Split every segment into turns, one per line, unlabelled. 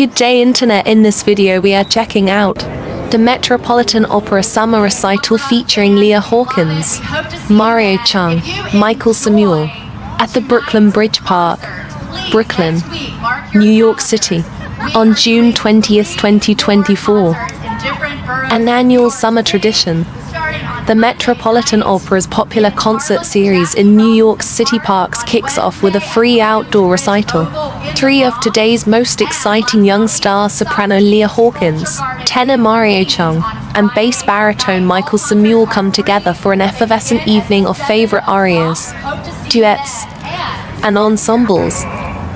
Good day internet in this video we are checking out the Metropolitan Opera Summer Recital featuring Leah Hawkins, Mario Chang, Michael Sumuel at the Brooklyn Bridge Park, Brooklyn, New York City on June 20th, 2024. An annual summer tradition. The Metropolitan Opera's popular concert series in New York City parks kicks off with a free outdoor recital. Three of today's most exciting young stars soprano Leah Hawkins, tenor Mario Chang, and bass baritone Michael Sumuel come together for an effervescent evening of favorite arias, duets, and ensembles,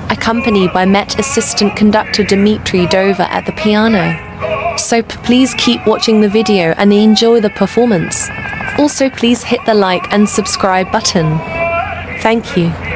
accompanied by Met assistant conductor Dmitry Dover at the piano. So please keep watching the video and enjoy the performance. Also please hit the like and subscribe button. Thank you.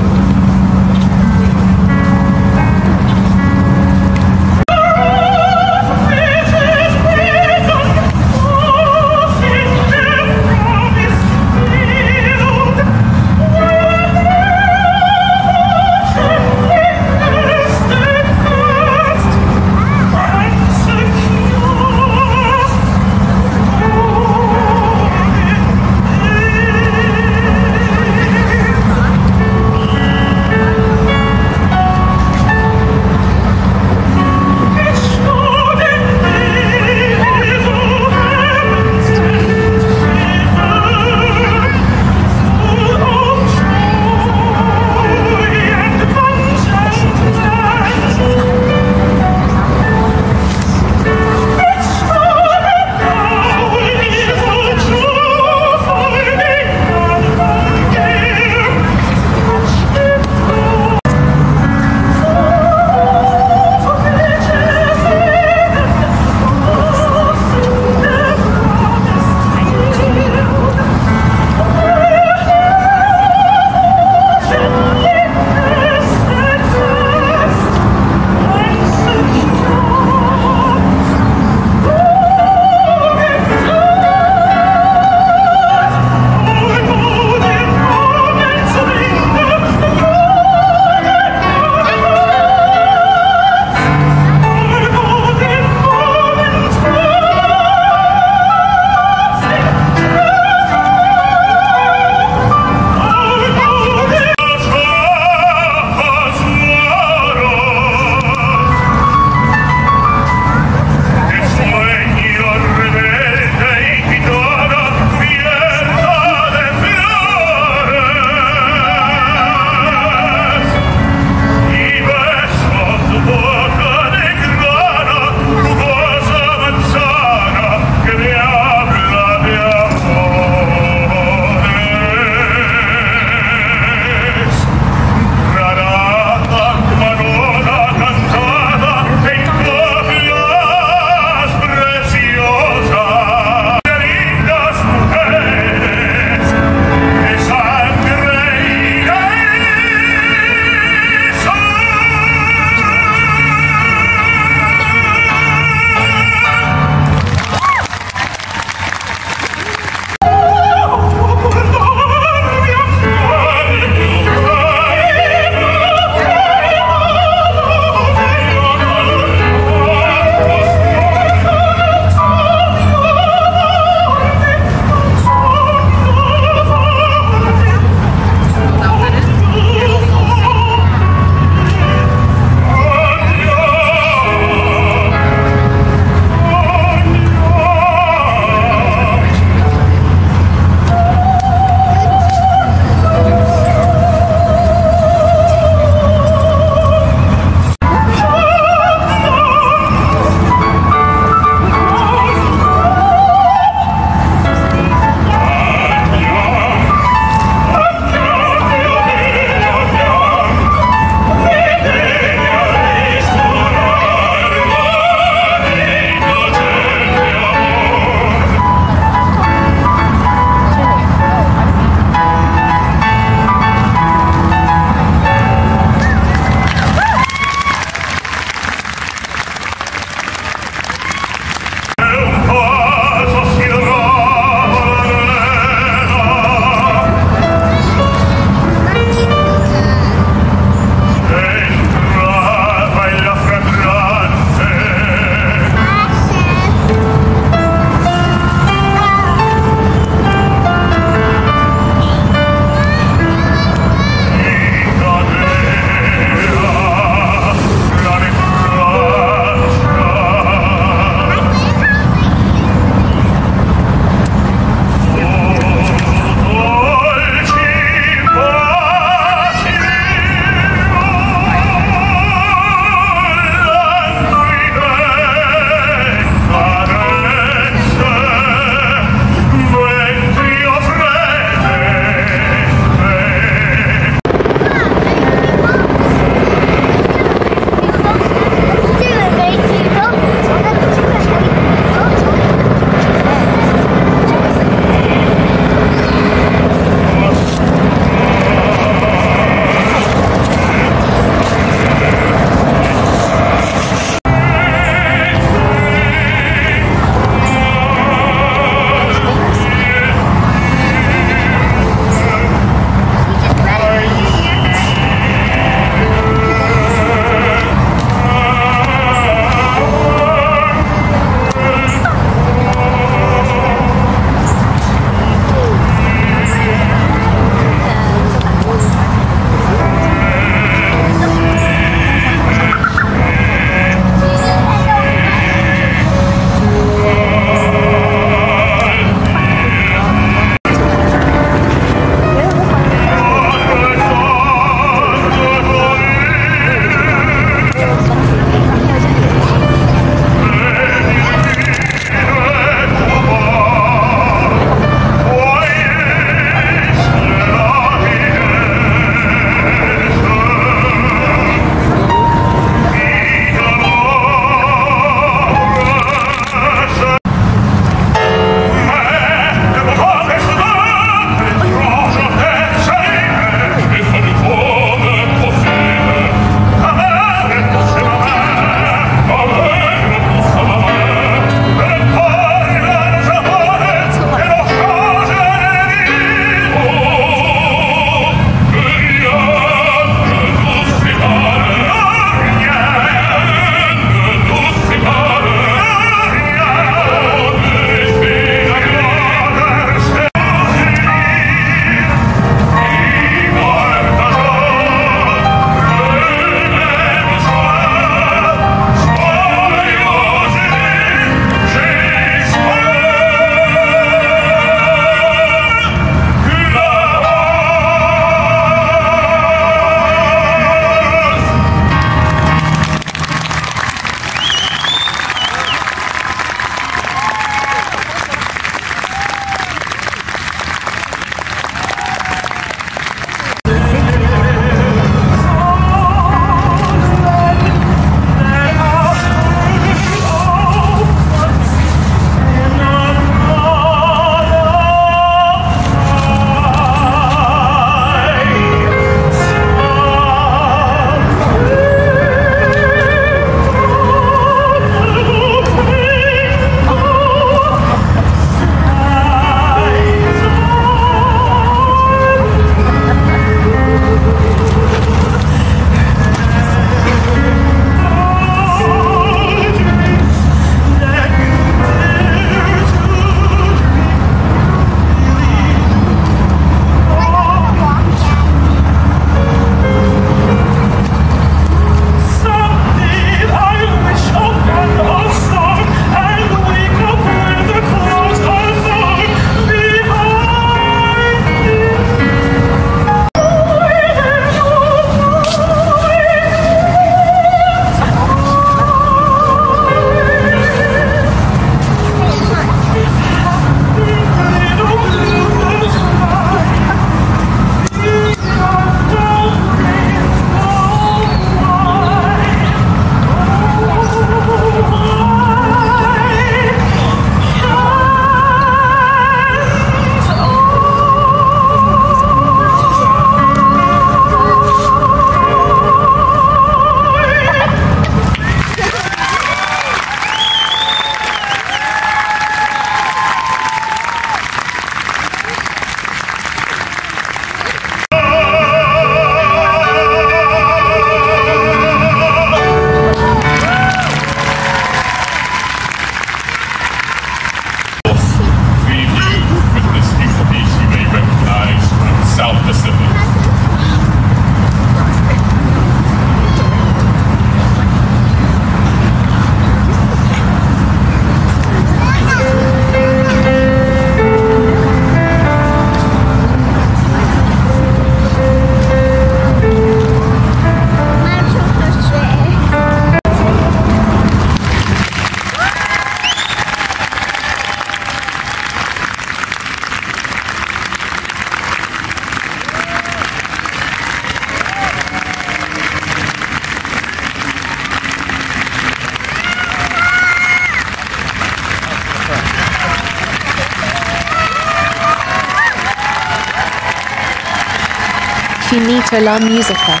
Finito la musica.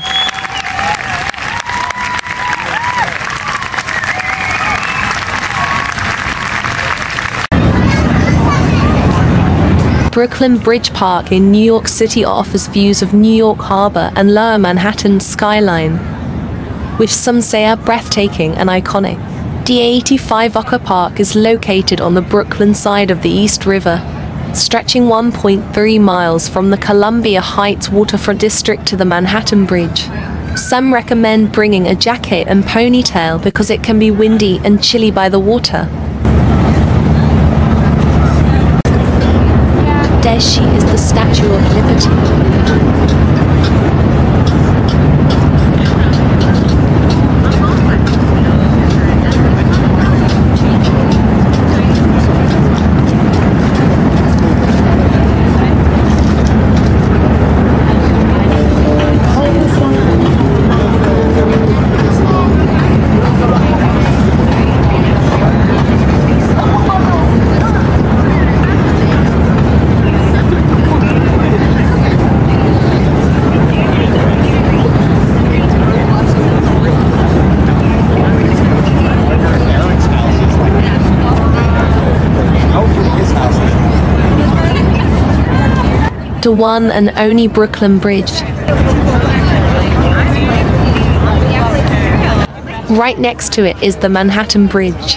Brooklyn Bridge Park in New York City offers views of New York Harbor and Lower Manhattan skyline, which some say are breathtaking and iconic. The 85 Acre Park is located on the Brooklyn side of the East River, stretching 1.3 miles from the Columbia Heights waterfront district to the Manhattan Bridge. Some recommend bringing a jacket and ponytail because it can be windy and chilly by the water. There she is the Statue of Liberty. The one and only Brooklyn Bridge. Right next to it is the Manhattan Bridge.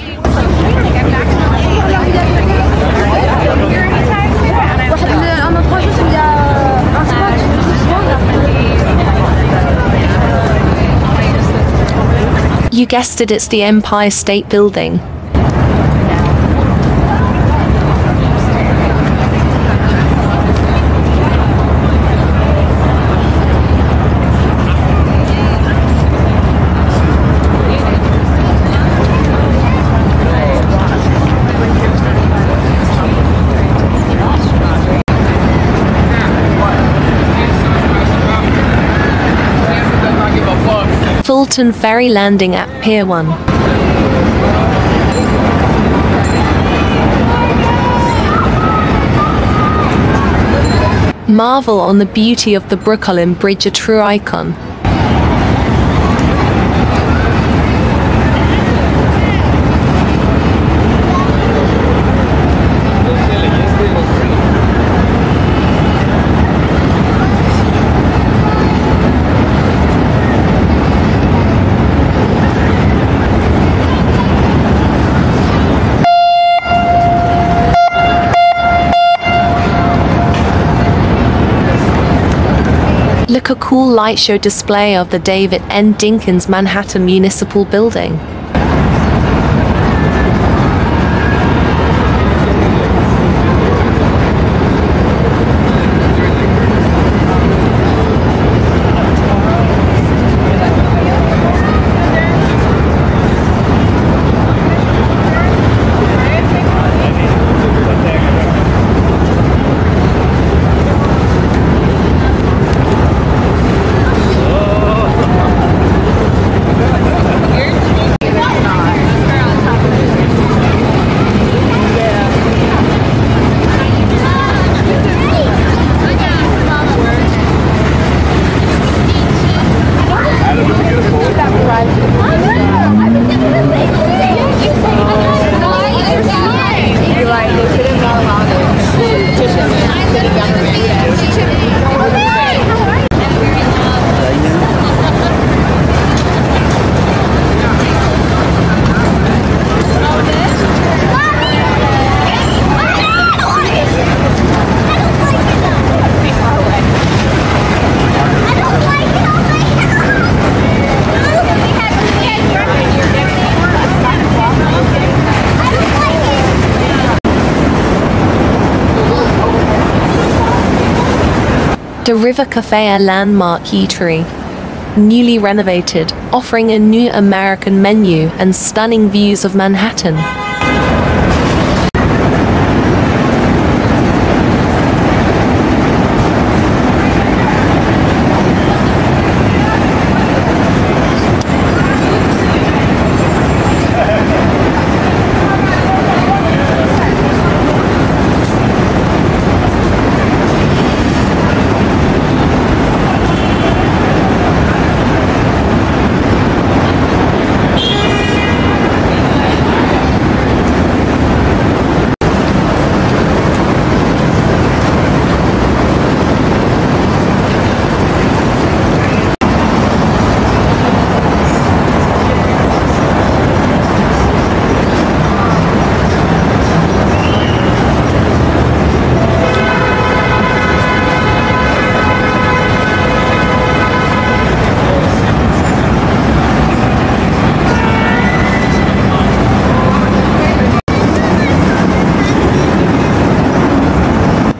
You guessed it, it's the Empire State Building. Ferry landing at Pier 1. Marvel on the beauty of the Brooklyn Bridge, a true icon. Cool light show display of the David N. Dinkins Manhattan Municipal Building. The River Cafe, a landmark eatery, newly renovated, offering a new American menu and stunning views of Manhattan.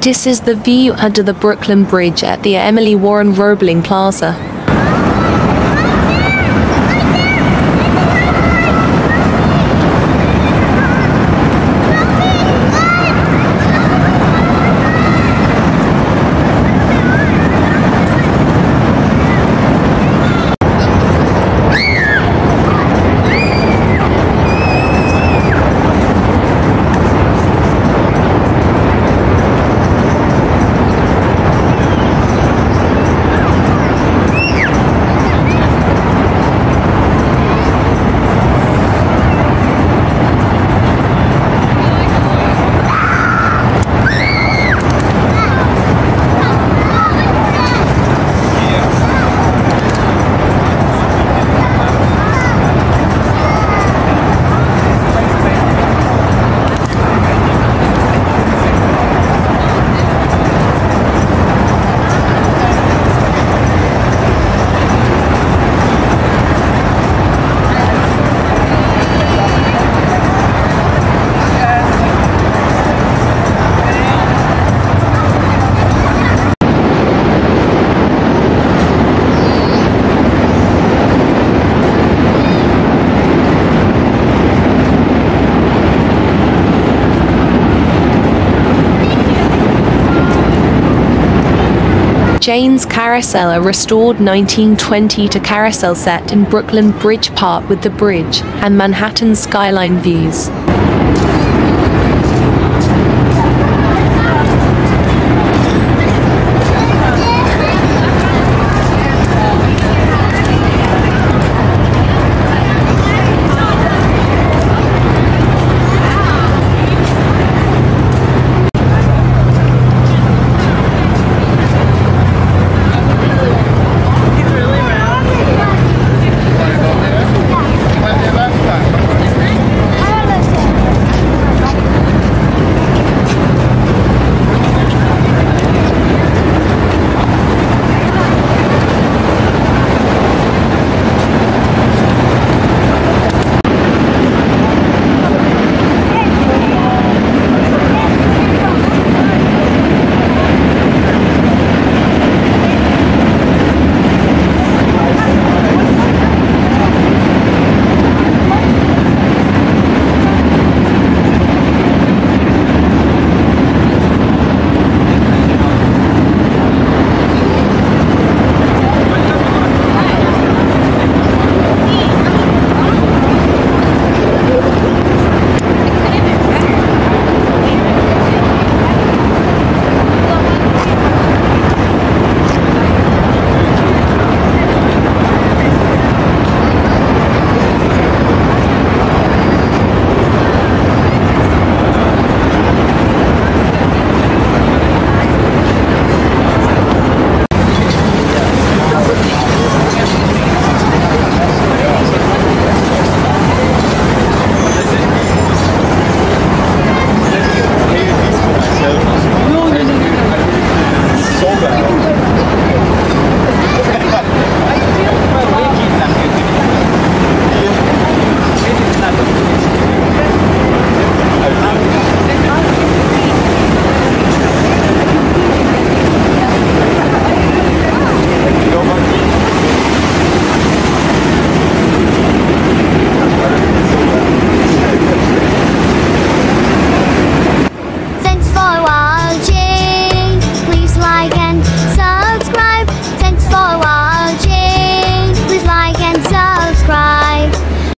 This is the view under the Brooklyn Bridge at the Emily Warren Roebling Plaza. Jane's Carousel, a restored 1920 to carousel set in Brooklyn Bridge Park with the bridge and Manhattan skyline views.